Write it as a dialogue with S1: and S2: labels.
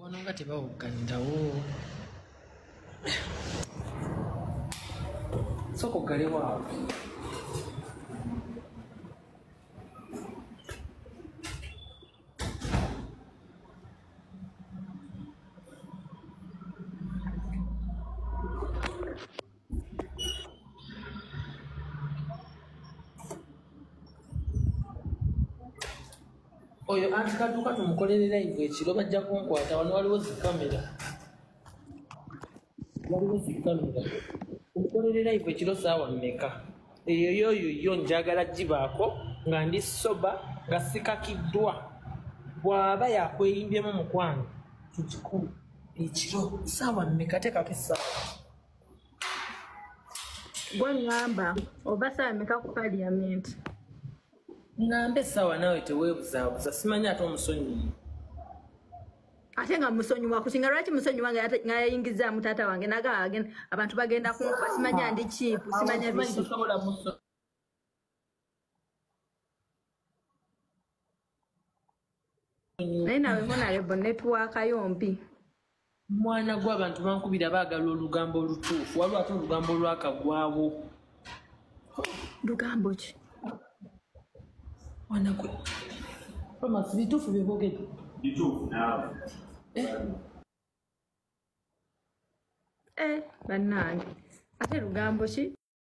S1: wano nga tebawogganirawo soka oggalewaabo oyo anti kadduka tumukolere live ekiro bajja kunkwata. Wano waliwo zikamera waliwo zikamera tumukolere live ekiro saawa mmeka? Eyo yoyo yo njagala gibaako nga ndi soba nga sikakiddwa. Bw'aba yakweyimbyemu mukwano tukikulu ekiro saawa mmeka teekako essaawa.
S2: Gwe ŋŋamba oba saameka ku paliamenti
S1: ŋŋambe essaawa naawe teweebuzaabuza simanyi ate omusonyiyi
S2: ate nga musonyiwa kusinga lwaki musonyiwa nga yayingizaamu taata wange naga agenda abantu bagenda kunkuba simanya ndi kiipu simanya biki naye nawe honarebo netiwaaka yo mbi
S1: mwana gw'abantu bankubira baagala olugambo olutuufu waliwo ate olugambo olwakagwawo
S2: lugambo ki
S1: mwana gwe thomas bituufu byebogedde
S3: Bituufu naawe.
S2: eh? Bannange ate lugambo ki